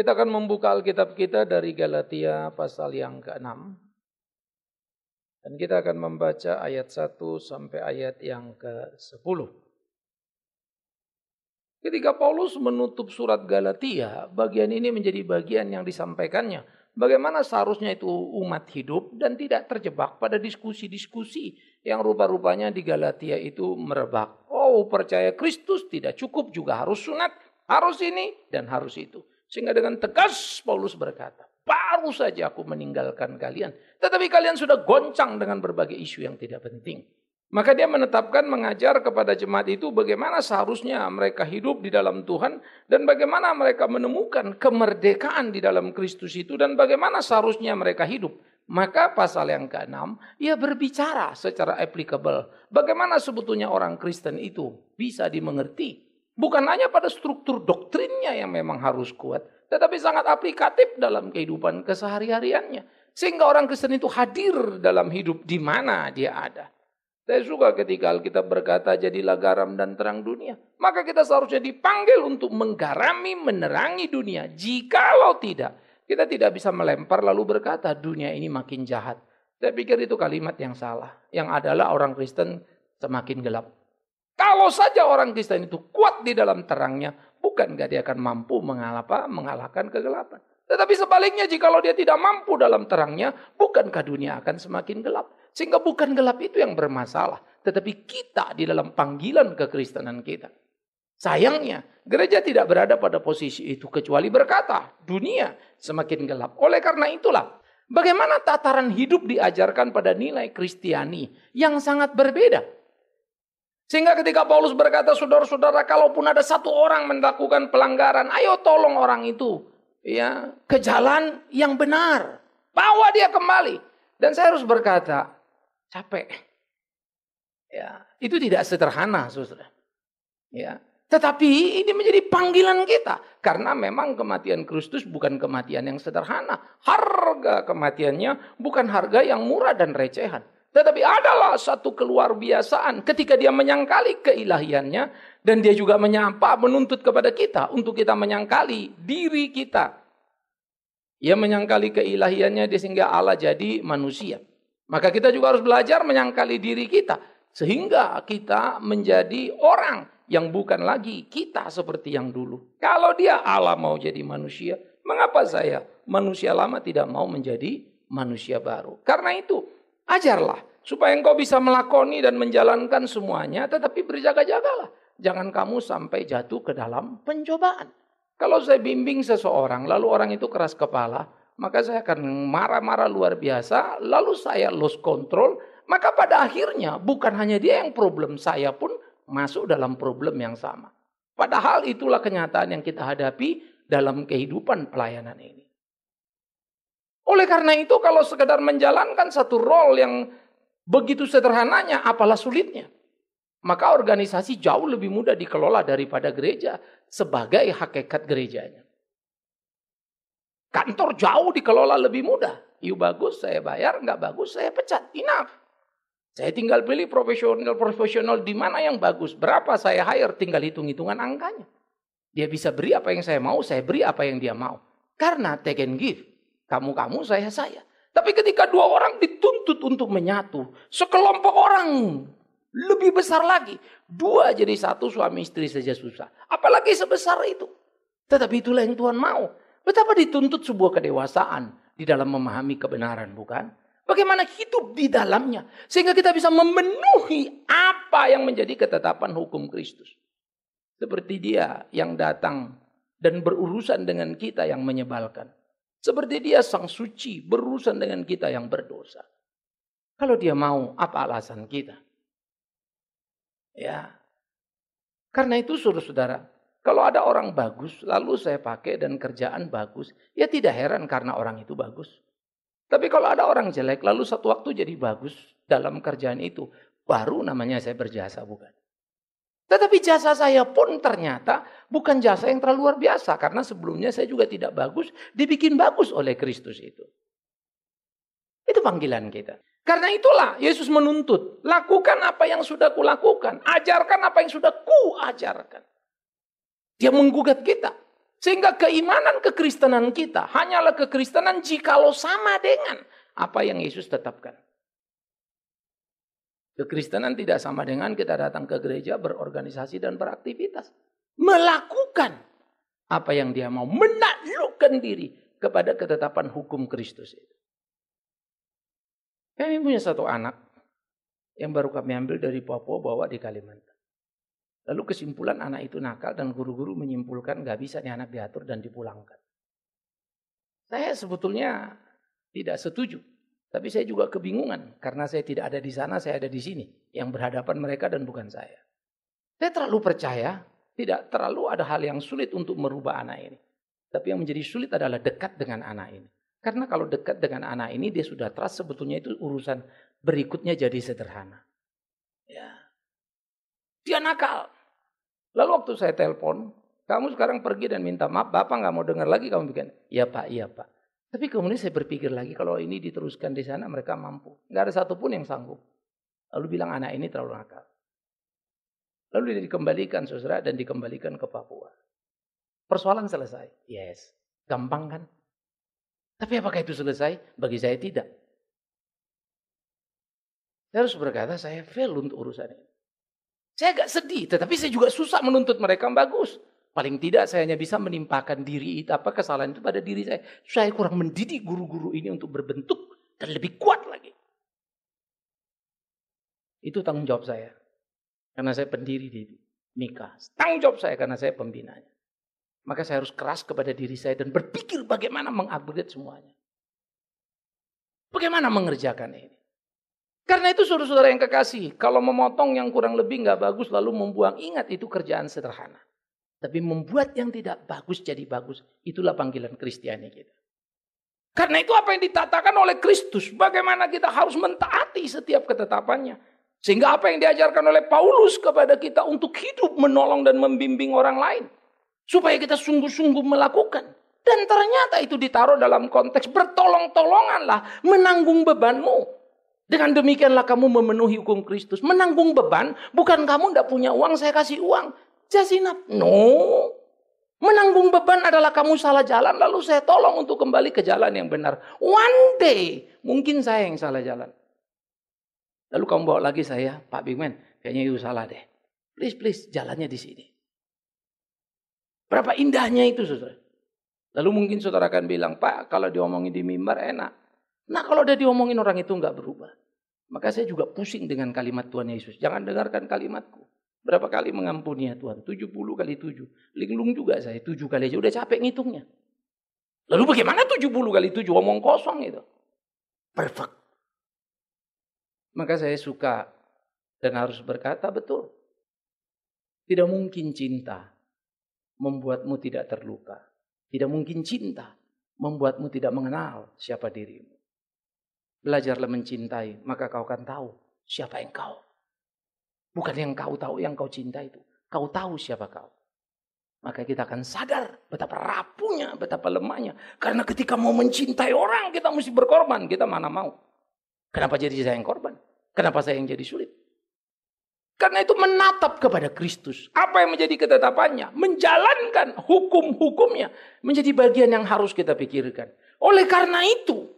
Kita akan membuka Alkitab kita dari Galatia pasal yang ke-6. Dan kita akan membaca ayat 1 sampai ayat yang ke-10. Ketika Paulus menutup surat Galatia, bagian ini menjadi bagian yang disampaikannya. Bagaimana seharusnya itu umat hidup dan tidak terjebak pada diskusi-diskusi yang rupa-rupanya di Galatia itu merebak. Oh percaya Kristus tidak cukup juga harus sunat, harus ini dan harus itu. Sehingga dengan tegas Paulus berkata, baru saja aku meninggalkan kalian. Tetapi kalian sudah goncang dengan berbagai isu yang tidak penting. Maka dia menetapkan mengajar kepada jemaat itu bagaimana seharusnya mereka hidup di dalam Tuhan dan bagaimana mereka menemukan kemerdekaan di dalam Kristus itu dan bagaimana seharusnya mereka hidup. Maka pasal yang ke-6, ia berbicara secara applicable. Bagaimana sebetulnya orang Kristen itu bisa dimengerti. Bukan hanya pada struktur doktrinnya yang memang harus kuat, tetapi sangat aplikatif dalam kehidupan kesehari-hariannya. Sehingga orang Kristen itu hadir dalam hidup di mana dia ada. Saya suka ketika Alkitab berkata jadilah garam dan terang dunia. Maka kita seharusnya dipanggil untuk menggarami, menerangi dunia. Jikalau tidak, kita tidak bisa melempar lalu berkata dunia ini makin jahat. Saya pikir itu kalimat yang salah. Yang adalah orang Kristen semakin gelap. Kalau saja orang Kristen itu kuat di dalam terangnya, bukankah dia akan mampu mengalapa, mengalahkan kegelapan. Tetapi sebaliknya jikalau dia tidak mampu dalam terangnya, bukankah dunia akan semakin gelap. Sehingga bukan gelap itu yang bermasalah. Tetapi kita di dalam panggilan kekristenan kita. Sayangnya, gereja tidak berada pada posisi itu kecuali berkata, dunia semakin gelap. Oleh karena itulah, bagaimana tataran hidup diajarkan pada nilai Kristiani yang sangat berbeda. Sehingga ketika Paulus berkata, saudara-saudara, kalaupun ada satu orang melakukan pelanggaran, ayo tolong orang itu ya ke jalan yang benar. Bawa dia kembali. Dan saya harus berkata, capek. Ya, itu tidak sederhana, Saudara. Ya. Tetapi ini menjadi panggilan kita karena memang kematian Kristus bukan kematian yang sederhana. Harga kematiannya bukan harga yang murah dan recehan. Tetapi adalah satu keluar biasaan ketika dia menyangkali keilahiannya dan dia juga menyapa menuntut kepada kita untuk kita menyangkali diri kita. Ia menyangkali keilahiannya sehingga Allah jadi manusia. Maka kita juga harus belajar menyangkali diri kita. Sehingga kita menjadi orang yang bukan lagi kita seperti yang dulu. Kalau dia Allah mau jadi manusia, mengapa saya manusia lama tidak mau menjadi manusia baru? Karena itu, ajarlah supaya engkau bisa melakoni dan menjalankan semuanya, tetapi berjaga-jagalah. Jangan kamu sampai jatuh ke dalam pencobaan. Kalau saya bimbing seseorang, lalu orang itu keras kepala, maka saya akan marah-marah luar biasa, lalu saya lost control, maka pada akhirnya bukan hanya dia yang problem, saya pun masuk dalam problem yang sama. Padahal itulah kenyataan yang kita hadapi dalam kehidupan pelayanan ini. Oleh karena itu kalau sekedar menjalankan satu role yang begitu sederhananya, apalah sulitnya. Maka organisasi jauh lebih mudah dikelola daripada gereja sebagai hakikat gerejanya. Kantor jauh dikelola lebih mudah. Yuk bagus, saya bayar. Nggak bagus, saya pecat. Enough. Saya tinggal pilih profesional-profesional di mana yang bagus. Berapa saya hire, tinggal hitung-hitungan angkanya. Dia bisa beri apa yang saya mau, saya beri apa yang dia mau. Karena take and give. Kamu-kamu, saya-saya. Tapi ketika dua orang dituntut untuk menyatu, sekelompok orang lebih besar lagi. Dua jadi satu suami istri saja susah. Apalagi sebesar itu. Tetapi itulah yang Tuhan mau. Betapa dituntut sebuah kedewasaan di dalam memahami kebenaran, bukan? Bagaimana hidup di dalamnya. Sehingga kita bisa memenuhi apa yang menjadi ketetapan hukum Kristus. Seperti dia yang datang dan berurusan dengan kita yang menyebalkan. Seperti dia sang suci berurusan dengan kita yang berdosa. Kalau dia mau, apa alasan kita? Ya. Karena itu saudara-saudara, kalau ada orang bagus, lalu saya pakai dan kerjaan bagus, ya tidak heran karena orang itu bagus. Tapi kalau ada orang jelek, lalu satu waktu jadi bagus dalam kerjaan itu, baru namanya saya berjasa, bukan? Tetapi jasa saya pun ternyata bukan jasa yang terlalu luar biasa. Karena sebelumnya saya juga tidak bagus, dibikin bagus oleh Kristus itu. Itu panggilan kita. Karena itulah Yesus menuntut, lakukan apa yang sudah kulakukan, ajarkan apa yang sudah ku ajarkan. Dia menggugat kita. Sehingga keimanan kekristenan kita hanyalah kekristenan jikalau sama dengan apa yang Yesus tetapkan. Kekristenan tidak sama dengan kita datang ke gereja berorganisasi dan beraktivitas. Melakukan apa yang dia mau. Menaklukkan diri kepada ketetapan hukum Kristus itu. Kami punya satu anak yang baru kami ambil dari Papua bawa di Kalimantan. Lalu kesimpulan anak itu nakal dan guru-guru menyimpulkan gak bisa nih anak diatur dan dipulangkan. Saya sebetulnya tidak setuju. Tapi saya juga kebingungan karena saya tidak ada di sana, saya ada di sini. Yang berhadapan mereka dan bukan saya. Saya terlalu percaya, tidak terlalu ada hal yang sulit untuk merubah anak ini. Tapi yang menjadi sulit adalah dekat dengan anak ini. Karena kalau dekat dengan anak ini dia sudah trust sebetulnya itu urusan berikutnya jadi sederhana. Ya. Dia nakal. Lalu waktu saya telepon, kamu sekarang pergi dan minta maaf, Bapak nggak mau dengar lagi kamu bikin. Iya Pak, iya Pak. Tapi kemudian saya berpikir lagi kalau ini diteruskan di sana mereka mampu. Nggak ada satupun yang sanggup. Lalu bilang anak ini terlalu nakal. Lalu dia dikembalikan saudara dan dikembalikan ke Papua. Persoalan selesai. Yes. Gampang kan? Tapi apakah itu selesai? Bagi saya tidak. Saya harus berkata saya fail untuk urusan ini. Saya agak sedih, tetapi saya juga susah menuntut mereka bagus. Paling tidak saya hanya bisa menimpakan diri itu apa kesalahan itu pada diri saya. Saya kurang mendidik guru-guru ini untuk berbentuk dan lebih kuat lagi. Itu tanggung jawab saya. Karena saya pendiri di Mika. Tanggung jawab saya karena saya pembinanya. Maka saya harus keras kepada diri saya dan berpikir bagaimana mengupgrade semuanya. Bagaimana mengerjakan ini. Karena itu saudara-saudara yang kekasih, kalau memotong yang kurang lebih nggak bagus lalu membuang, ingat itu kerjaan sederhana. Tapi membuat yang tidak bagus jadi bagus. Itulah panggilan Kristiani kita. Karena itu apa yang ditatakan oleh Kristus. Bagaimana kita harus mentaati setiap ketetapannya. Sehingga apa yang diajarkan oleh Paulus kepada kita untuk hidup menolong dan membimbing orang lain. Supaya kita sungguh-sungguh melakukan. Dan ternyata itu ditaruh dalam konteks bertolong-tolonganlah menanggung bebanmu. Dengan demikianlah kamu memenuhi hukum Kristus. Menanggung beban, bukan kamu tidak punya uang, saya kasih uang. Enough. No. Menanggung beban adalah kamu salah jalan, lalu saya tolong untuk kembali ke jalan yang benar. One day, mungkin saya yang salah jalan. Lalu kamu bawa lagi saya, Pak Bigman, kayaknya itu salah deh. Please, please, jalannya di sini. Berapa indahnya itu, saudara. Lalu mungkin saudara akan bilang, Pak, kalau diomongin di mimbar enak. Nah, kalau udah diomongin orang itu nggak berubah. Maka saya juga pusing dengan kalimat Tuhan Yesus. Jangan dengarkan kalimatku. Berapa kali mengampuni ya Tuhan? 70 kali 7. Linglung juga saya 7 kali aja udah capek ngitungnya. Lalu bagaimana 70 kali 7 omong kosong itu? Perfect. Maka saya suka dan harus berkata betul. Tidak mungkin cinta membuatmu tidak terluka. Tidak mungkin cinta membuatmu tidak mengenal siapa dirimu. Belajarlah mencintai, maka kau akan tahu siapa yang kau. Bukan yang kau tahu, yang kau cinta itu. Kau tahu siapa kau. Maka kita akan sadar betapa rapuhnya, betapa lemahnya. Karena ketika mau mencintai orang, kita mesti berkorban. Kita mana mau. Kenapa jadi saya yang korban? Kenapa saya yang jadi sulit? Karena itu menatap kepada Kristus. Apa yang menjadi ketetapannya? Menjalankan hukum-hukumnya. Menjadi bagian yang harus kita pikirkan. Oleh karena itu,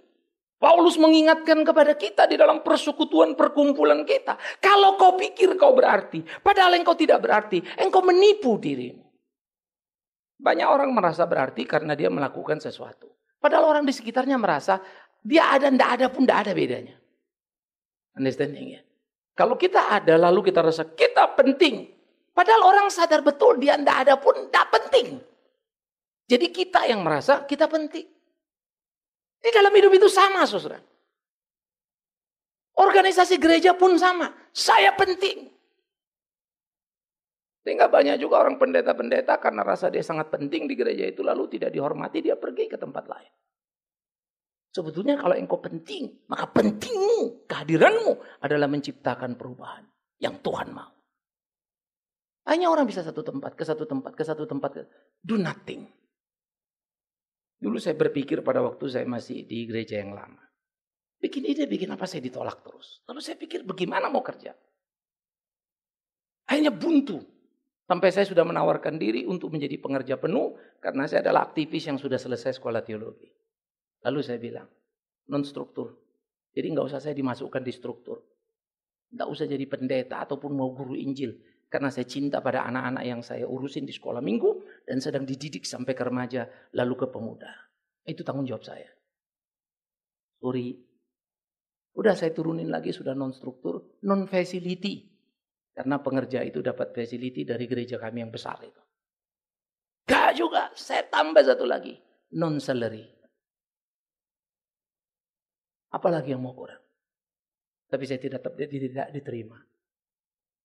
Paulus mengingatkan kepada kita di dalam persekutuan perkumpulan kita. Kalau kau pikir kau berarti, padahal engkau tidak berarti, engkau menipu dirimu. Banyak orang merasa berarti karena dia melakukan sesuatu. Padahal orang di sekitarnya merasa dia ada, ndak ada pun ndak ada bedanya. Understanding ya? Kalau kita ada lalu kita rasa kita penting. Padahal orang sadar betul dia ndak ada pun ndak penting. Jadi kita yang merasa kita penting. Di dalam hidup itu sama, saudara. Organisasi gereja pun sama. Saya penting. Sehingga banyak juga orang pendeta-pendeta karena rasa dia sangat penting di gereja itu lalu tidak dihormati dia pergi ke tempat lain. Sebetulnya kalau engkau penting, maka pentingmu, kehadiranmu adalah menciptakan perubahan yang Tuhan mau. Hanya orang bisa satu tempat, ke satu tempat, ke satu tempat. Do nothing. Dulu saya berpikir pada waktu saya masih di gereja yang lama. Bikin ide, bikin apa saya ditolak terus. Lalu saya pikir bagaimana mau kerja. Akhirnya buntu. Sampai saya sudah menawarkan diri untuk menjadi pengerja penuh karena saya adalah aktivis yang sudah selesai sekolah teologi. Lalu saya bilang, non struktur. Jadi nggak usah saya dimasukkan di struktur. Nggak usah jadi pendeta ataupun mau guru Injil. Karena saya cinta pada anak-anak yang saya urusin di sekolah minggu dan sedang dididik sampai ke remaja lalu ke pemuda. Itu tanggung jawab saya. Sorry. Udah saya turunin lagi sudah non struktur, non facility. Karena pengerja itu dapat facility dari gereja kami yang besar itu. Gak juga, saya tambah satu lagi, non salary. Apalagi yang mau kurang. Tapi saya tidak, tidak diterima.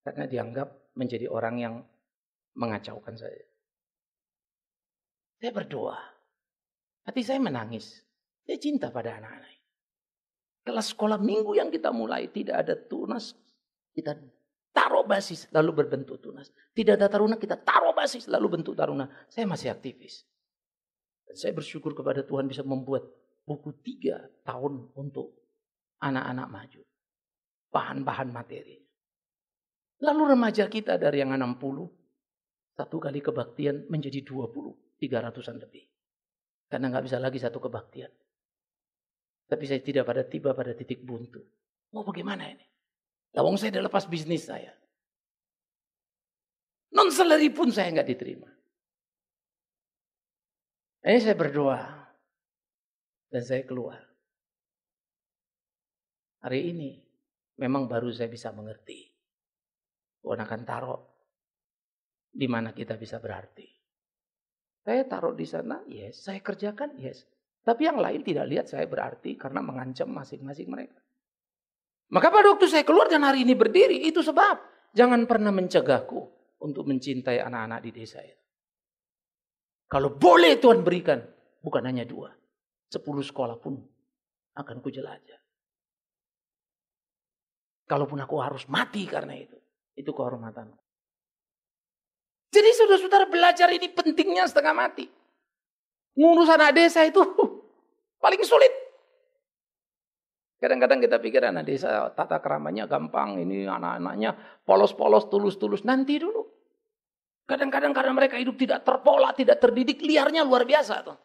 Karena dianggap menjadi orang yang mengacaukan saya. Saya berdoa. Hati saya menangis. Saya cinta pada anak-anak. Kelas sekolah minggu yang kita mulai tidak ada tunas. Kita taruh basis lalu berbentuk tunas. Tidak ada taruna kita taruh basis lalu bentuk taruna. Saya masih aktivis. Dan saya bersyukur kepada Tuhan bisa membuat buku tiga tahun untuk anak-anak maju. Bahan-bahan materi. Lalu remaja kita dari yang 60, satu kali kebaktian menjadi 20, 300-an lebih. Karena nggak bisa lagi satu kebaktian. Tapi saya tidak pada tiba pada titik buntu. Mau bagaimana ini? Lawang saya udah lepas bisnis saya. Non salary pun saya nggak diterima. Ini saya berdoa. Dan saya keluar. Hari ini memang baru saya bisa mengerti. Tuhan akan taruh di mana kita bisa berarti. Saya taruh di sana, yes. Saya kerjakan, yes. Tapi yang lain tidak lihat saya berarti karena mengancam masing-masing mereka. Maka pada waktu saya keluar dan hari ini berdiri, itu sebab. Jangan pernah mencegahku untuk mencintai anak-anak di desa itu. Kalau boleh Tuhan berikan, bukan hanya dua. Sepuluh sekolah pun akan kujelajah. Kalaupun aku harus mati karena itu. Itu kehormatan. Jadi saudara-saudara belajar ini pentingnya setengah mati. Ngurus anak desa itu paling sulit. Kadang-kadang kita pikir anak desa tata keramanya gampang. Ini anak-anaknya polos-polos, tulus-tulus. Nanti dulu. Kadang-kadang karena mereka hidup tidak terpola, tidak terdidik, liarnya luar biasa. Tuh.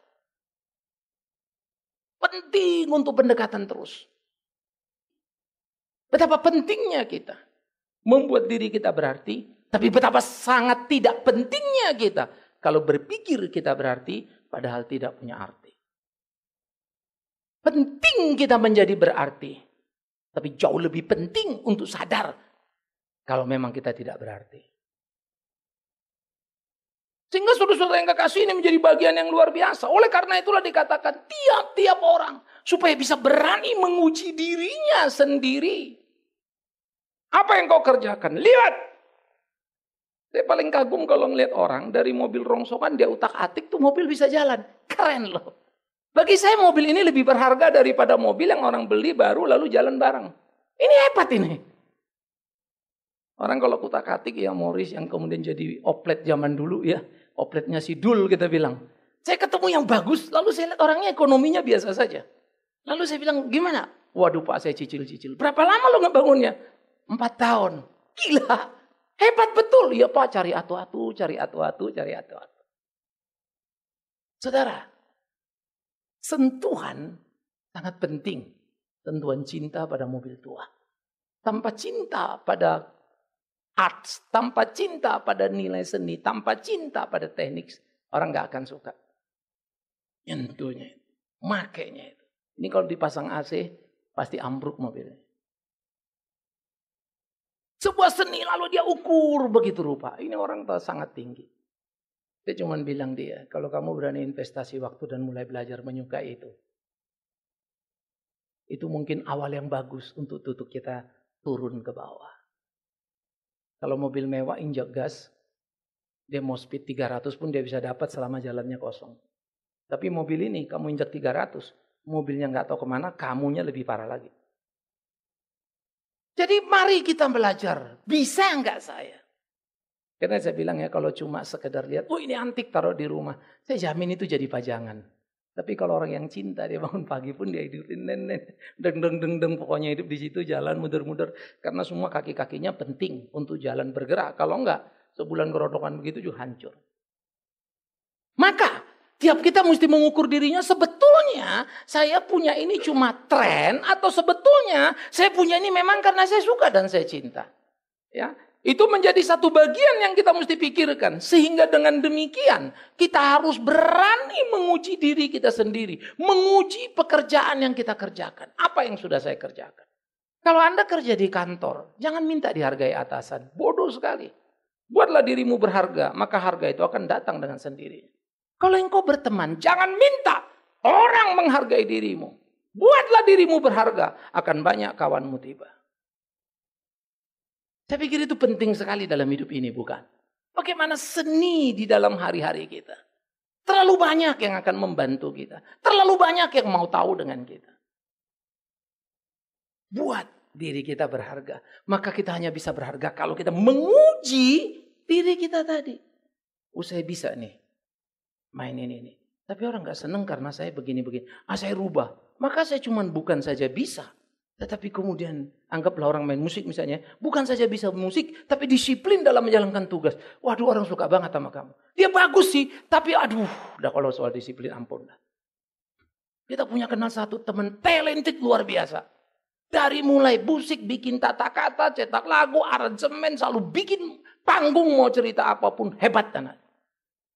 Penting untuk pendekatan terus. Betapa pentingnya kita membuat diri kita berarti, tapi betapa sangat tidak pentingnya kita kalau berpikir kita berarti padahal tidak punya arti. Penting kita menjadi berarti, tapi jauh lebih penting untuk sadar kalau memang kita tidak berarti. Sehingga saudara-saudara yang kekasih ini menjadi bagian yang luar biasa. Oleh karena itulah dikatakan tiap-tiap orang supaya bisa berani menguji dirinya sendiri. Apa yang kau kerjakan? Lihat. Saya paling kagum kalau ngeliat orang dari mobil rongsokan dia utak atik tuh mobil bisa jalan. Keren loh. Bagi saya mobil ini lebih berharga daripada mobil yang orang beli baru lalu jalan bareng. Ini hebat ini. Orang kalau kutak atik ya Morris yang kemudian jadi oplet zaman dulu ya. Opletnya si Dul kita bilang. Saya ketemu yang bagus lalu saya lihat orangnya ekonominya biasa saja. Lalu saya bilang gimana? Waduh pak saya cicil-cicil. Berapa lama lo ngebangunnya? Empat tahun. Gila. Hebat betul. Ya Pak cari atu-atu, cari atu-atu, cari atu-atu. Saudara, sentuhan sangat penting. Sentuhan cinta pada mobil tua. Tanpa cinta pada art, tanpa cinta pada nilai seni, tanpa cinta pada teknik, orang nggak akan suka. Nyentuhnya makainya. Ini kalau dipasang AC, pasti ambruk mobilnya. Sebuah seni lalu dia ukur begitu rupa. Ini orang sangat tinggi. Dia cuma bilang dia, kalau kamu berani investasi waktu dan mulai belajar menyukai itu. Itu mungkin awal yang bagus untuk tutup kita turun ke bawah. Kalau mobil mewah injak gas, dia mau speed 300 pun dia bisa dapat selama jalannya kosong. Tapi mobil ini kamu injak 300, mobilnya nggak tahu ke mana, kamunya lebih parah lagi. Jadi mari kita belajar. Bisa enggak saya? Karena saya bilang ya kalau cuma sekedar lihat, oh ini antik taruh di rumah. Saya jamin itu jadi pajangan. Tapi kalau orang yang cinta dia bangun pagi pun dia hidupin nenek. Deng deng deng deng pokoknya hidup di situ jalan muter-muter. Karena semua kaki-kakinya penting untuk jalan bergerak. Kalau enggak Sebulan gerodokan begitu juga hancur. Tiap kita mesti mengukur dirinya sebetulnya saya punya ini cuma tren atau sebetulnya saya punya ini memang karena saya suka dan saya cinta. Ya, itu menjadi satu bagian yang kita mesti pikirkan. Sehingga dengan demikian kita harus berani menguji diri kita sendiri. Menguji pekerjaan yang kita kerjakan. Apa yang sudah saya kerjakan. Kalau Anda kerja di kantor, jangan minta dihargai atasan. Bodoh sekali. Buatlah dirimu berharga, maka harga itu akan datang dengan sendiri. Kalau engkau berteman, jangan minta orang menghargai dirimu. Buatlah dirimu berharga, akan banyak kawanmu tiba. Saya pikir itu penting sekali dalam hidup ini, bukan? Bagaimana seni di dalam hari-hari kita. Terlalu banyak yang akan membantu kita. Terlalu banyak yang mau tahu dengan kita. Buat diri kita berharga. Maka kita hanya bisa berharga kalau kita menguji diri kita tadi. Oh saya bisa nih main ini. Tapi orang gak seneng karena saya begini-begini. Ah saya rubah. Maka saya cuman bukan saja bisa. Tetapi kemudian anggaplah orang main musik misalnya, bukan saja bisa musik, tapi disiplin dalam menjalankan tugas. Waduh orang suka banget sama kamu. Dia bagus sih, tapi aduh, udah kalau soal disiplin ampun. Kita punya kenal satu teman talented luar biasa. Dari mulai musik, bikin tata kata, cetak lagu, aransemen, selalu bikin panggung mau cerita apa pun, hebat dan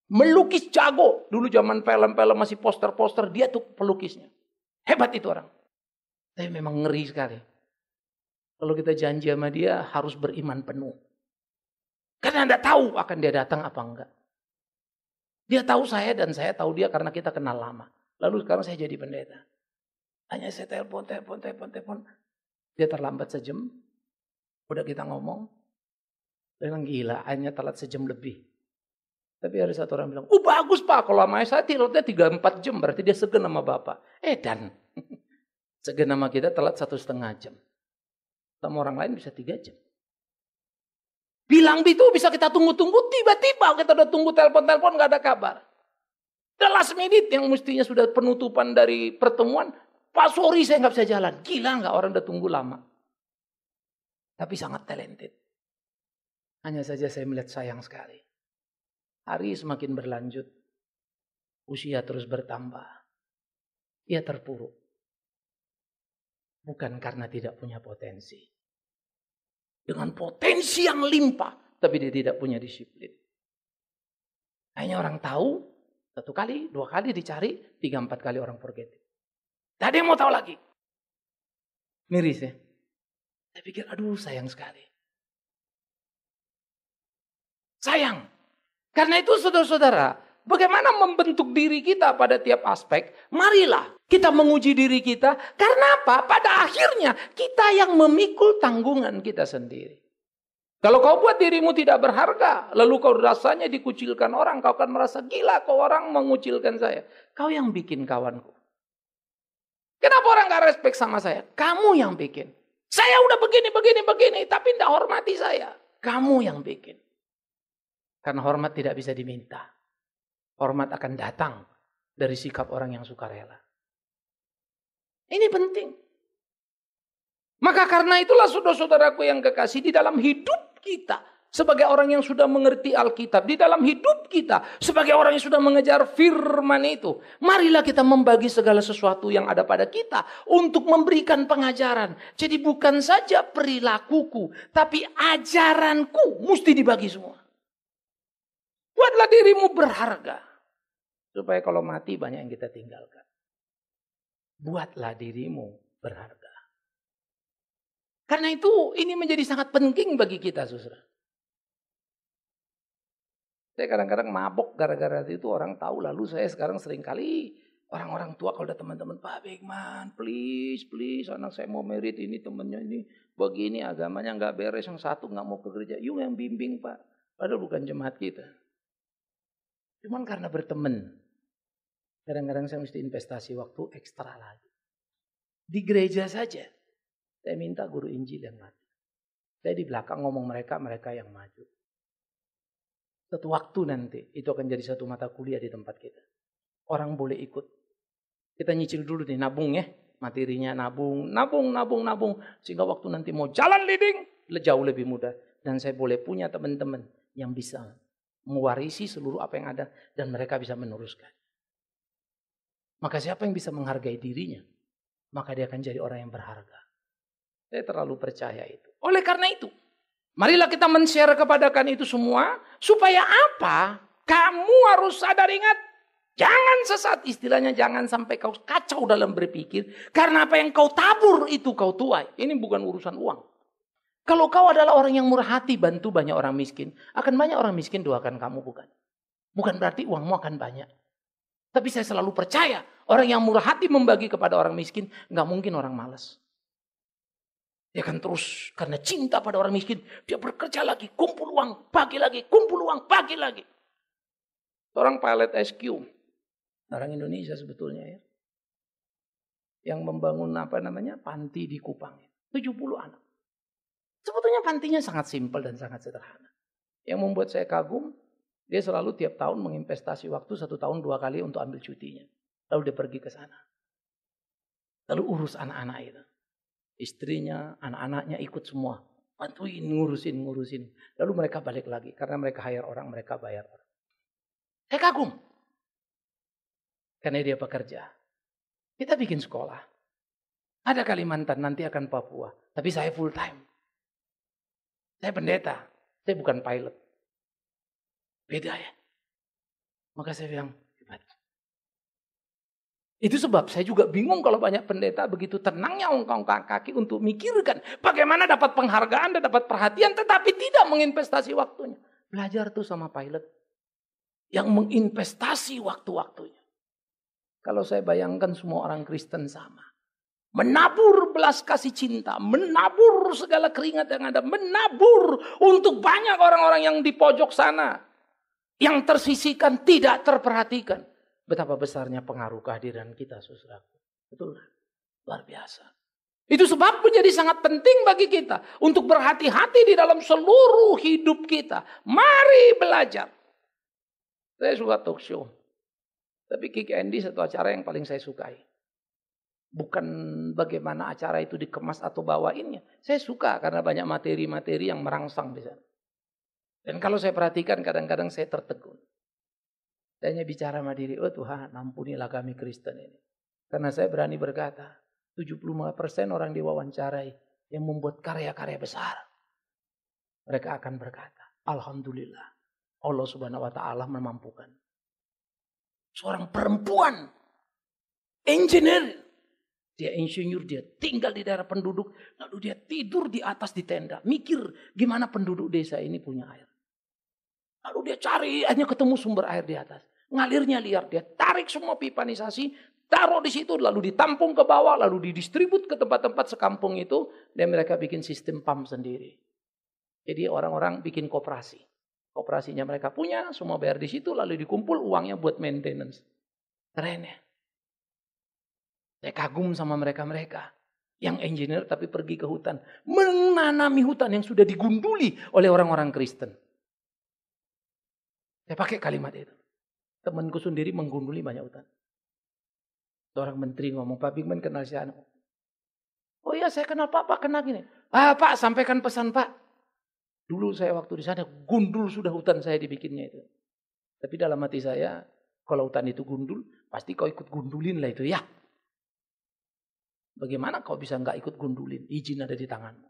Melukis jago. Dulu zaman film-film masih poster-poster, dia tuh pelukisnya. Hebat itu orang. Tapi memang ngeri sekali. Kalau kita janji sama dia harus beriman penuh. Karena Anda tahu akan dia datang apa enggak. Dia tahu saya dan saya tahu dia karena kita kenal lama. Lalu sekarang saya jadi pendeta. Hanya saya telepon, telepon, telepon, telepon. Dia terlambat sejam. Udah kita ngomong. Dia bilang gila, hanya telat sejam lebih. Tapi ada satu orang bilang, oh bagus pak, kalau sama saya tilotnya 3-4 jam, berarti dia segen sama bapak. Eh dan, Segenama kita telat satu setengah jam. Sama orang lain bisa tiga jam. Bilang itu bisa kita tunggu-tunggu, tiba-tiba kita udah tunggu telepon-telepon nggak ada kabar. The last minute yang mestinya sudah penutupan dari pertemuan, Pak sorry saya nggak bisa jalan. Gila nggak orang udah tunggu lama. Tapi sangat talented. Hanya saja saya melihat sayang sekali. Hari semakin berlanjut. Usia terus bertambah. Ia terpuruk. Bukan karena tidak punya potensi. Dengan potensi yang limpah, tapi dia tidak punya disiplin. Hanya orang tahu, satu kali, dua kali dicari, tiga empat kali orang forget. Tak ada yang mau tahu lagi. Miris ya. Saya pikir, aduh sayang sekali. Sayang. Karena itu saudara-saudara, Bagaimana membentuk diri kita pada tiap aspek? Marilah kita menguji diri kita. Karena apa? Pada akhirnya kita yang memikul tanggungan kita sendiri. Kalau kau buat dirimu tidak berharga, lalu kau rasanya dikucilkan orang, kau akan merasa gila kau orang mengucilkan saya. Kau yang bikin kawanku. Kenapa orang gak respect sama saya? Kamu yang bikin. Saya udah begini, begini, begini, tapi tidak hormati saya. Kamu yang bikin. Karena hormat tidak bisa diminta. Hormat akan datang dari sikap orang yang suka rela. Ini penting. Maka karena itulah saudara-saudaraku yang kekasih di dalam hidup kita sebagai orang yang sudah mengerti Alkitab, di dalam hidup kita sebagai orang yang sudah mengejar firman itu, marilah kita membagi segala sesuatu yang ada pada kita untuk memberikan pengajaran. Jadi bukan saja perilakuku, tapi ajaranku mesti dibagi semua. Buatlah dirimu berharga. Supaya kalau mati banyak yang kita tinggalkan. Buatlah dirimu berharga. Karena itu ini menjadi sangat penting bagi kita saudara. Saya kadang-kadang mabok gara-gara itu orang tahu lalu saya sekarang sering kali orang-orang tua kalau ada teman-teman Pak Begman please please anak saya mau merit ini temennya ini begini agamanya nggak beres yang satu nggak mau ke gereja yuk yang bimbing Pak padahal bukan jemaat kita cuman karena berteman Kadang-kadang saya mesti investasi waktu ekstra lagi. Di gereja saja. Saya minta guru Injil yang maju. Saya di belakang ngomong mereka, mereka yang maju. Satu waktu nanti itu akan jadi satu mata kuliah di tempat kita. Orang boleh ikut. Kita nyicil dulu nih nabung ya. Materinya nabung, nabung, nabung, nabung. Sehingga waktu nanti mau jalan leading, jauh lebih mudah. Dan saya boleh punya teman-teman yang bisa mewarisi seluruh apa yang ada dan mereka bisa meneruskan. Maka siapa yang bisa menghargai dirinya, maka dia akan jadi orang yang berharga. Saya terlalu percaya itu. Oleh karena itu, marilah kita men-share kepadakan itu semua supaya apa? Kamu harus sadar ingat Jangan sesat istilahnya jangan sampai kau kacau dalam berpikir karena apa yang kau tabur itu kau tuai. Ini bukan urusan uang. Kalau kau adalah orang yang murah hati bantu banyak orang miskin, akan banyak orang miskin doakan kamu bukan? Bukan berarti uangmu akan banyak. Tapi saya selalu percaya orang yang murah hati membagi kepada orang miskin, nggak mungkin orang malas. Dia akan terus karena cinta pada orang miskin, dia bekerja lagi, kumpul uang, bagi lagi, kumpul uang, bagi lagi. Seorang pilot SQ, orang Indonesia sebetulnya ya. Yang membangun apa namanya panti di Kupang. 70 anak. Sebetulnya pantinya sangat simpel dan sangat sederhana. Yang membuat saya kagum, dia selalu tiap tahun menginvestasi waktu satu tahun dua kali untuk ambil cutinya. Lalu dia pergi ke sana. Lalu urus anak-anak itu. Istrinya, anak-anaknya ikut semua. Bantuin, ngurusin, ngurusin. Lalu mereka balik lagi. Karena mereka hire orang, mereka bayar orang. Saya kagum. Karena dia pekerja. Kita bikin sekolah. Ada Kalimantan, nanti akan Papua. Tapi saya full time. Saya pendeta. Saya bukan pilot. Beda ya. Maka saya bilang, hebat. Itu sebab saya juga bingung kalau banyak pendeta begitu tenangnya ongkong kaki untuk mikirkan bagaimana dapat penghargaan dan dapat perhatian tetapi tidak menginvestasi waktunya. Belajar tuh sama pilot yang menginvestasi waktu-waktunya. Kalau saya bayangkan semua orang Kristen sama. Menabur belas kasih cinta, menabur segala keringat yang ada, menabur untuk banyak orang-orang yang di pojok sana. Yang tersisikan tidak terperhatikan. Betapa besarnya pengaruh kehadiran kita, saudaraku. Betul Luar biasa. Itu sebab menjadi sangat penting bagi kita untuk berhati-hati di dalam seluruh hidup kita. Mari belajar. Saya suka talk show. Tapi Kick Andy satu acara yang paling saya sukai. Bukan bagaimana acara itu dikemas atau bawainnya. Saya suka karena banyak materi-materi yang merangsang di sana. Dan kalau saya perhatikan kadang-kadang saya tertegun. Saya hanya bicara sama diri, oh Tuhan ampunilah kami Kristen ini. Karena saya berani berkata, 75% orang diwawancarai yang membuat karya-karya besar. Mereka akan berkata, Alhamdulillah Allah subhanahu wa ta'ala memampukan seorang perempuan engineer. Dia insinyur, dia tinggal di daerah penduduk, lalu dia tidur di atas di tenda, mikir gimana penduduk desa ini punya air. Lalu dia cari, hanya ketemu sumber air di atas. Ngalirnya liar, dia tarik semua pipanisasi, taruh di situ, lalu ditampung ke bawah, lalu didistribut ke tempat-tempat sekampung itu, dan mereka bikin sistem pump sendiri. Jadi orang-orang bikin koperasi. Operasinya mereka punya, semua bayar di situ, lalu dikumpul uangnya buat maintenance. Keren ya. Saya kagum sama mereka-mereka. Yang engineer tapi pergi ke hutan. Menanami hutan yang sudah digunduli oleh orang-orang Kristen. Saya pakai kalimat itu. Temanku sendiri menggunduli banyak hutan. Seorang menteri ngomong, Pak Bigman kenal si Anu. Oh iya saya kenal Pak, Pak kenal gini. Ah Pak sampaikan pesan Pak. Dulu saya waktu di sana gundul sudah hutan saya dibikinnya itu. Tapi dalam hati saya, kalau hutan itu gundul, pasti kau ikut gundulin lah itu ya. Bagaimana kau bisa nggak ikut gundulin? Izin ada di tanganmu.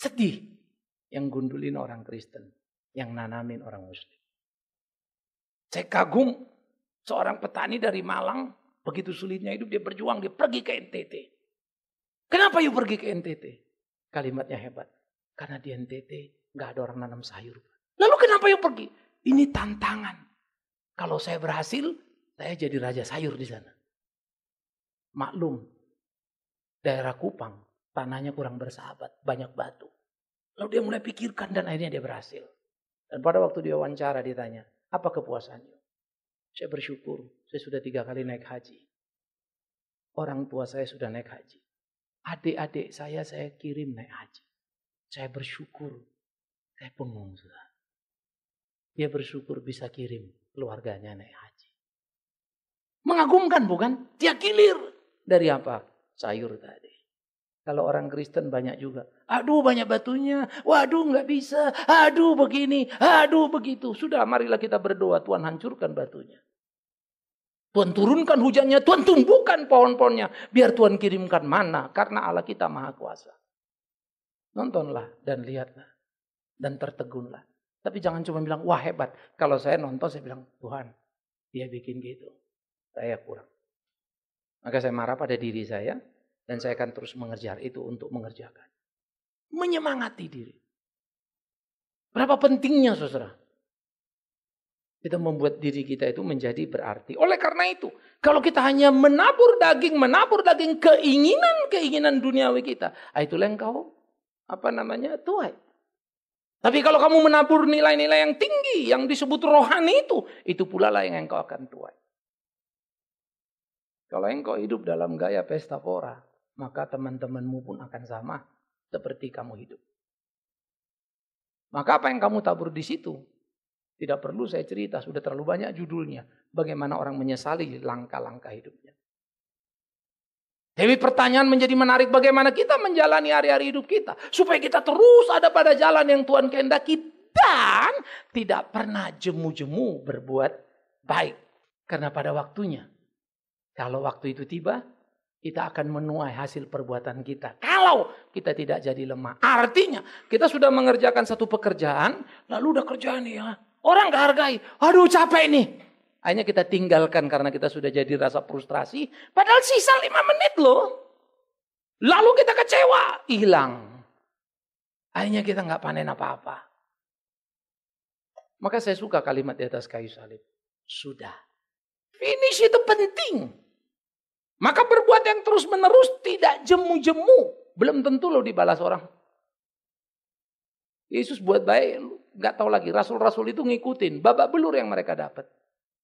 Sedih yang gundulin orang Kristen, yang nanamin orang Muslim. Saya kagum seorang petani dari Malang, begitu sulitnya hidup dia berjuang, dia pergi ke NTT. Kenapa yuk pergi ke NTT? Kalimatnya hebat. Karena di NTT nggak ada orang nanam sayur. Lalu kenapa yuk pergi? Ini tantangan. Kalau saya berhasil, saya jadi raja sayur di sana. Maklum, daerah Kupang, tanahnya kurang bersahabat, banyak batu. Lalu dia mulai pikirkan dan akhirnya dia berhasil. Dan pada waktu dia wawancara ditanya, apa kepuasannya? Saya bersyukur, saya sudah tiga kali naik haji. Orang tua saya sudah naik haji. Adik-adik saya saya kirim naik haji. Saya bersyukur. Saya sudah. Dia bersyukur bisa kirim keluarganya naik haji. Mengagumkan bukan? Dia kilir. Dari apa? Sayur tadi. Kalau orang Kristen banyak juga. Aduh banyak batunya. Waduh nggak bisa. Aduh begini. Aduh begitu. Sudah marilah kita berdoa. Tuhan hancurkan batunya. Tuhan turunkan hujannya. Tuhan tumbuhkan pohon-pohonnya. Biar Tuhan kirimkan mana. Karena Allah kita maha kuasa. Nontonlah dan lihatlah. Dan tertegunlah. Tapi jangan cuma bilang, wah hebat. Kalau saya nonton saya bilang, Tuhan dia bikin gitu. Saya kurang. Maka saya marah pada diri saya dan saya akan terus mengerjar itu untuk mengerjakan. Menyemangati diri. Berapa pentingnya saudara? Kita membuat diri kita itu menjadi berarti. Oleh karena itu, kalau kita hanya menabur daging, menabur daging keinginan-keinginan duniawi kita, ah, itulah kau apa namanya tuai. Tapi kalau kamu menabur nilai-nilai yang tinggi, yang disebut rohani itu, itu pula lah yang engkau akan tuai. Kalau engkau hidup dalam gaya pesta pora, maka teman-temanmu pun akan sama seperti kamu hidup. Maka apa yang kamu tabur di situ? Tidak perlu saya cerita, sudah terlalu banyak judulnya. Bagaimana orang menyesali langkah-langkah hidupnya. Tapi pertanyaan menjadi menarik bagaimana kita menjalani hari-hari hidup kita. Supaya kita terus ada pada jalan yang Tuhan kehendaki. Dan tidak pernah jemu-jemu berbuat baik. Karena pada waktunya. Kalau waktu itu tiba, kita akan menuai hasil perbuatan kita. Kalau kita tidak jadi lemah. Artinya kita sudah mengerjakan satu pekerjaan, lalu udah kerjaan ya. Orang gak hargai. Aduh capek nih. Akhirnya kita tinggalkan karena kita sudah jadi rasa frustrasi. Padahal sisa lima menit loh. Lalu kita kecewa. Hilang. Akhirnya kita nggak panen apa-apa. Maka saya suka kalimat di atas kayu salib. Sudah. Finish itu penting. Maka berbuat yang terus menerus tidak jemu-jemu. Belum tentu lo dibalas orang. Yesus buat baik, nggak tahu lagi. Rasul-rasul itu ngikutin babak belur yang mereka dapat.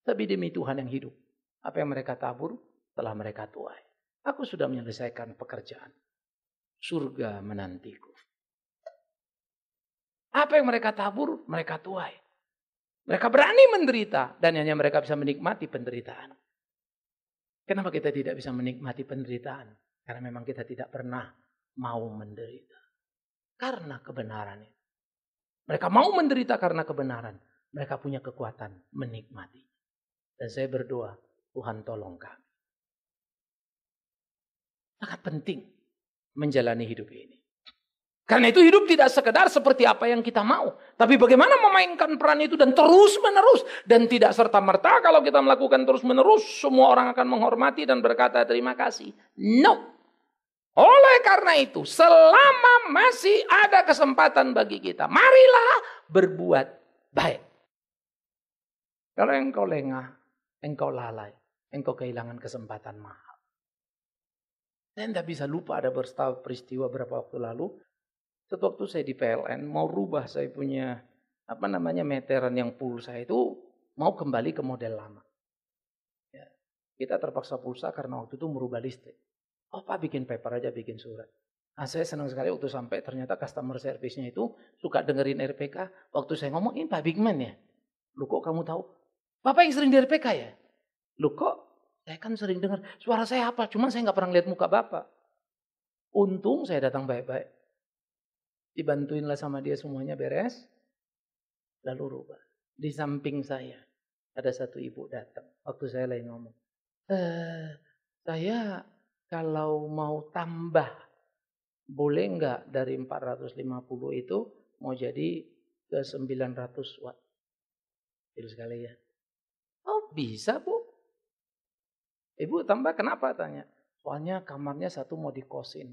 Tapi demi Tuhan yang hidup. Apa yang mereka tabur telah mereka tuai. Aku sudah menyelesaikan pekerjaan. Surga menantiku. Apa yang mereka tabur, mereka tuai. Mereka berani menderita dan hanya mereka bisa menikmati penderitaan. Kenapa kita tidak bisa menikmati penderitaan? Karena memang kita tidak pernah mau menderita. Karena kebenaran itu. Mereka mau menderita karena kebenaran. Mereka punya kekuatan menikmati. Dan saya berdoa, Tuhan tolong kami. Sangat penting menjalani hidup ini. Karena itu hidup tidak sekedar seperti apa yang kita mau. Tapi bagaimana memainkan peran itu dan terus menerus. Dan tidak serta-merta kalau kita melakukan terus menerus. Semua orang akan menghormati dan berkata terima kasih. No. Oleh karena itu selama masih ada kesempatan bagi kita. Marilah berbuat baik. Kalau engkau lengah, engkau lalai. Engkau kehilangan kesempatan mahal. Saya tidak bisa lupa ada peristiwa beberapa waktu lalu satu waktu saya di PLN mau rubah saya punya apa namanya meteran yang pulsa itu mau kembali ke model lama. Ya, kita terpaksa pulsa karena waktu itu merubah listrik. Oh Pak bikin paper aja bikin surat. Nah, saya senang sekali waktu sampai ternyata customer service-nya itu suka dengerin RPK. Waktu saya ngomong ini Pak Bigman ya. Lu kok kamu tahu? Bapak yang sering di RPK ya? Lu kok saya kan sering dengar suara saya apa? Cuman saya nggak pernah lihat muka Bapak. Untung saya datang baik-baik. Dibantuinlah sama dia semuanya beres. Lalu rubah. Di samping saya ada satu ibu datang. Waktu saya lagi ngomong. Eh, saya kalau mau tambah boleh nggak dari 450 itu mau jadi ke 900 watt. Itu sekali ya. Oh bisa bu. Ibu tambah kenapa tanya? Soalnya kamarnya satu mau dikosin.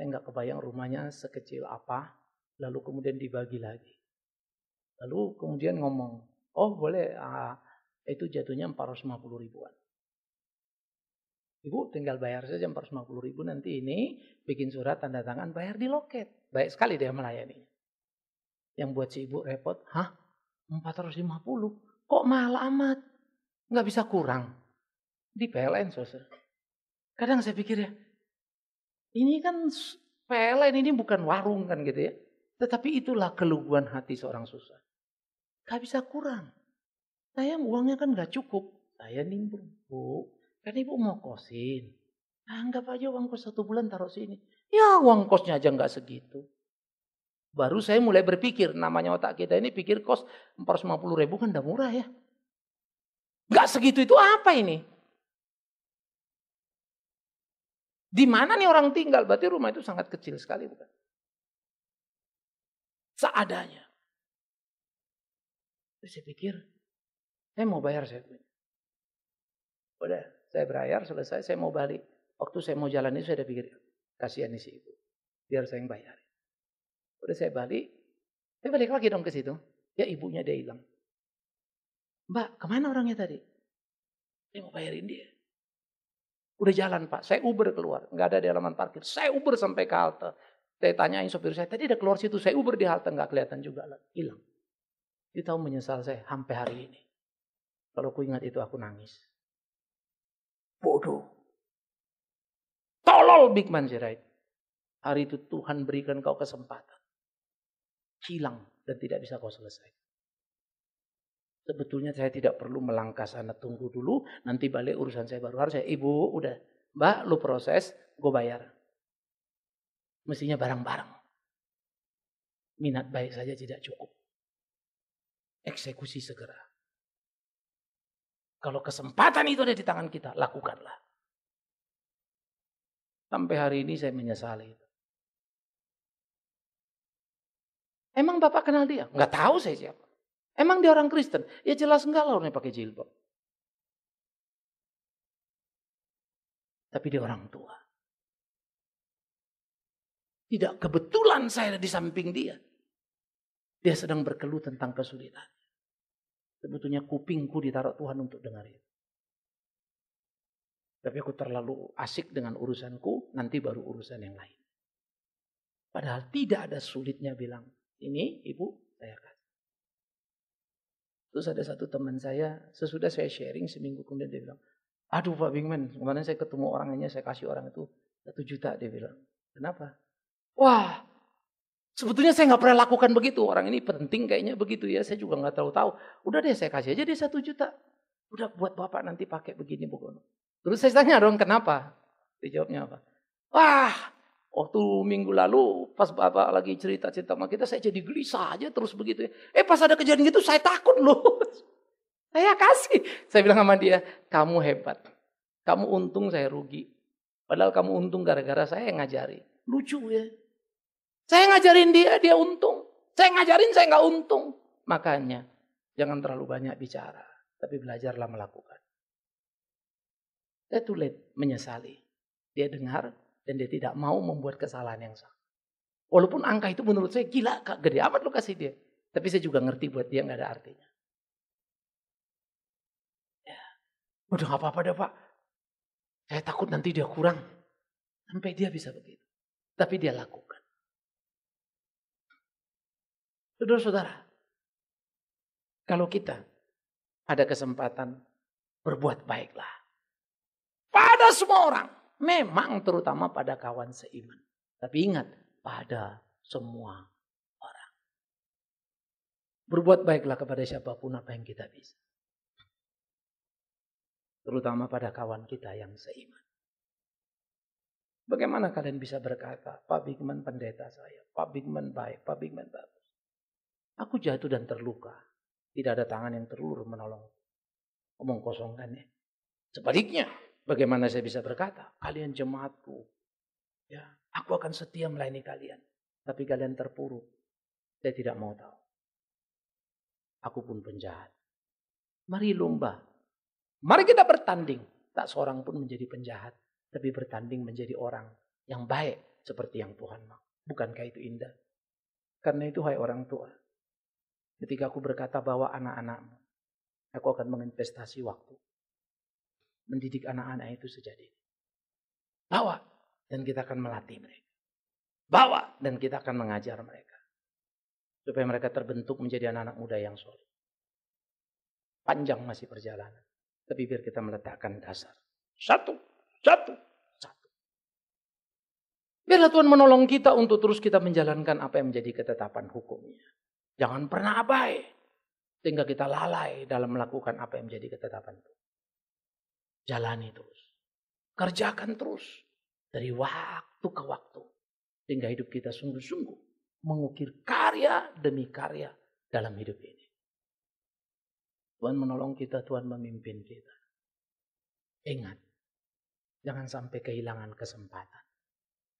Saya nggak kebayang rumahnya sekecil apa, lalu kemudian dibagi lagi. Lalu kemudian ngomong, oh boleh, ah, itu jatuhnya 450 ribuan. Ibu tinggal bayar saja 450 ribu nanti ini bikin surat tanda tangan bayar di loket. Baik sekali dia melayani. Yang buat si ibu repot, hah 450? Kok mahal amat? Nggak bisa kurang. Di PLN saudara. Kadang saya pikir ya, ini kan PLN ini bukan warung kan gitu ya. Tetapi itulah keluguan hati seorang susah. Gak bisa kurang. Saya uangnya kan gak cukup. Saya nimbrung. Bu, kan ibu mau kosin. Anggap aja uang kos satu bulan taruh sini. Ya uang kosnya aja nggak segitu. Baru saya mulai berpikir, namanya otak kita ini pikir kos 450 ribu kan udah murah ya. Nggak segitu itu apa ini? Di mana nih orang tinggal? Berarti rumah itu sangat kecil sekali bukan? Seadanya. Terus saya pikir, saya mau bayar saya punya. Udah, saya bayar selesai, saya mau balik. Waktu saya mau jalan itu saya udah pikir, kasihan si ibu. Biar saya yang bayar. Udah saya balik, saya balik lagi dong ke situ. Ya ibunya dia hilang. Mbak, ke mana orangnya tadi? Saya mau bayarin dia. Udah jalan pak, saya Uber keluar. Nggak ada di halaman parkir. Saya Uber sampai ke halte. Saya tanyain sopir saya, tadi ada keluar situ. Saya Uber di halte, nggak kelihatan juga. Hilang. Dia tahu menyesal saya sampai hari ini. Kalau ku ingat itu aku nangis. Bodoh. Tolol Big Man Sirait. Hari itu Tuhan berikan kau kesempatan. Hilang dan tidak bisa kau selesai. Sebetulnya saya tidak perlu melangkah sana tunggu dulu. Nanti balik urusan saya baru harus saya. Ibu udah. Mbak lu proses. Gue bayar. Mestinya barang-barang. Minat baik saja tidak cukup. Eksekusi segera. Kalau kesempatan itu ada di tangan kita, lakukanlah. Sampai hari ini saya menyesali itu. Emang Bapak kenal dia? Enggak tahu saya siapa. Emang dia orang Kristen? Ya jelas enggak lah orangnya pakai jilbab. Tapi dia orang tua. Tidak kebetulan saya ada di samping dia. Dia sedang berkeluh tentang kesulitan. Sebetulnya kupingku ditaruh Tuhan untuk dengar itu. Tapi aku terlalu asik dengan urusanku, nanti baru urusan yang lain. Padahal tidak ada sulitnya bilang, ini ibu saya kasih. Terus ada satu teman saya, sesudah saya sharing seminggu kemudian dia bilang, aduh Pak Bingman, kemarin saya ketemu orangnya, saya kasih orang itu satu juta, dia bilang. Kenapa? Wah, Sebetulnya saya nggak pernah lakukan begitu. Orang ini penting kayaknya begitu ya. Saya juga nggak tahu-tahu. Udah deh saya kasih aja dia satu juta. Udah buat bapak nanti pakai begini bukan. Terus saya tanya dong kenapa? Dijawabnya apa? Wah, waktu minggu lalu pas bapak lagi cerita-cerita sama kita, saya jadi gelisah aja terus begitu ya. Eh pas ada kejadian gitu saya takut loh. saya kasih. Saya bilang sama dia, kamu hebat. Kamu untung saya rugi. Padahal kamu untung gara-gara saya yang ngajari. Lucu ya. Saya ngajarin dia, dia untung. Saya ngajarin, saya nggak untung. Makanya, jangan terlalu banyak bicara. Tapi belajarlah melakukan. Saya tulis menyesali. Dia dengar dan dia tidak mau membuat kesalahan yang sama. Walaupun angka itu menurut saya gila, kak, gede amat lo kasih dia. Tapi saya juga ngerti buat dia nggak ada artinya. Ya. Udah gak apa-apa deh pak. Saya takut nanti dia kurang. Sampai dia bisa begitu. Tapi dia lakukan. Saudara-saudara, kalau kita ada kesempatan berbuat baiklah. Pada semua orang. Memang terutama pada kawan seiman. Tapi ingat, pada semua orang. Berbuat baiklah kepada siapa pun apa yang kita bisa. Terutama pada kawan kita yang seiman. Bagaimana kalian bisa berkata, Pak Bigman pendeta saya, Pak Bigman baik, Pak Bigman bagus. Aku jatuh dan terluka. Tidak ada tangan yang terlur menolong. Omong kosong kan ya. Sebaliknya, bagaimana saya bisa berkata, kalian jemaatku. Ya, aku akan setia melayani kalian. Tapi kalian terpuruk. Saya tidak mau tahu. Aku pun penjahat. Mari lomba. Mari kita bertanding. Tak seorang pun menjadi penjahat. Tapi bertanding menjadi orang yang baik. Seperti yang Tuhan mau. Bukankah itu indah? Karena itu hai orang tua. Ketika aku berkata bahwa anak-anakmu, aku akan menginvestasi waktu. Mendidik anak-anak itu sejak ini. Bawa dan kita akan melatih mereka. Bawa dan kita akan mengajar mereka. Supaya mereka terbentuk menjadi anak-anak muda yang solid. Panjang masih perjalanan. Tapi biar kita meletakkan dasar. Satu, satu, satu. Biarlah Tuhan menolong kita untuk terus kita menjalankan apa yang menjadi ketetapan hukumnya. Jangan pernah abai. Sehingga kita lalai dalam melakukan apa yang menjadi ketetapan itu. Jalani terus. Kerjakan terus. dari waktu ke waktu. Sehingga hidup kita sungguh-sungguh mengukir karya demi karya dalam hidup ini. Tuhan menolong kita, Tuhan memimpin kita. Ingat, jangan sampai kehilangan kesempatan.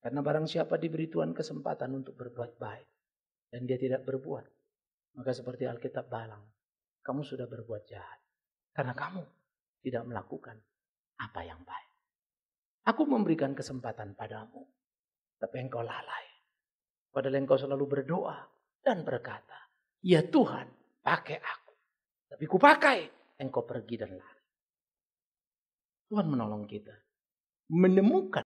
Karena barang siapa diberi Tuhan kesempatan untuk berbuat baik dan dia tidak berbuat, maka seperti Alkitab balang, kamu sudah berbuat jahat. Karena kamu tidak melakukan apa yang baik. Aku memberikan kesempatan padamu, tapi engkau lalai. Padahal engkau selalu berdoa dan berkata, Ya Tuhan, pakai aku. Tapi ku pakai, engkau pergi dan lari. Tuhan menolong kita. Menemukan